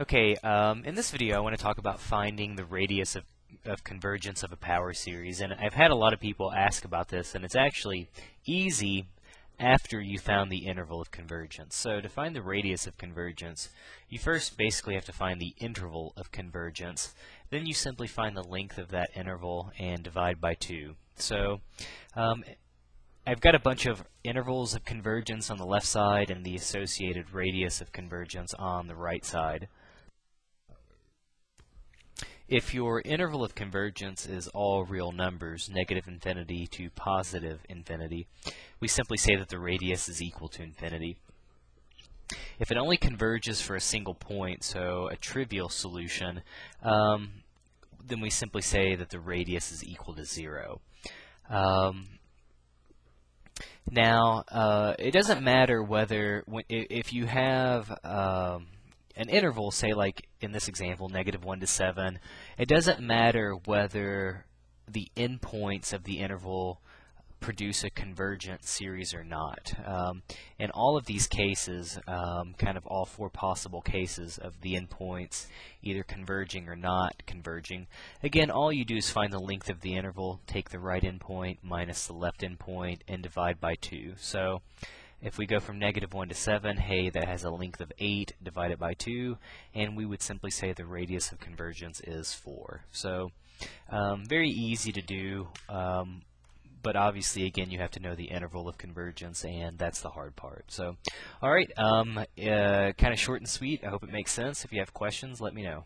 Okay, um, in this video I want to talk about finding the radius of, of convergence of a power series and I've had a lot of people ask about this and it's actually easy after you found the interval of convergence. So to find the radius of convergence you first basically have to find the interval of convergence then you simply find the length of that interval and divide by 2. So um, I've got a bunch of intervals of convergence on the left side and the associated radius of convergence on the right side. If your interval of convergence is all real numbers, negative infinity to positive infinity, we simply say that the radius is equal to infinity. If it only converges for a single point, so a trivial solution, um, then we simply say that the radius is equal to zero. Um, now, uh, it doesn't matter whether, if you have um, an interval, say like in this example, negative 1 to 7, it doesn't matter whether the endpoints of the interval produce a convergent series or not. Um, in all of these cases, um, kind of all four possible cases of the endpoints either converging or not converging, again, all you do is find the length of the interval, take the right endpoint minus the left endpoint, and divide by 2. So if we go from negative 1 to 7, hey, that has a length of 8 divided by 2, and we would simply say the radius of convergence is 4. So um, very easy to do, um, but obviously, again, you have to know the interval of convergence, and that's the hard part. So, all right, um, uh, kind of short and sweet. I hope it makes sense. If you have questions, let me know.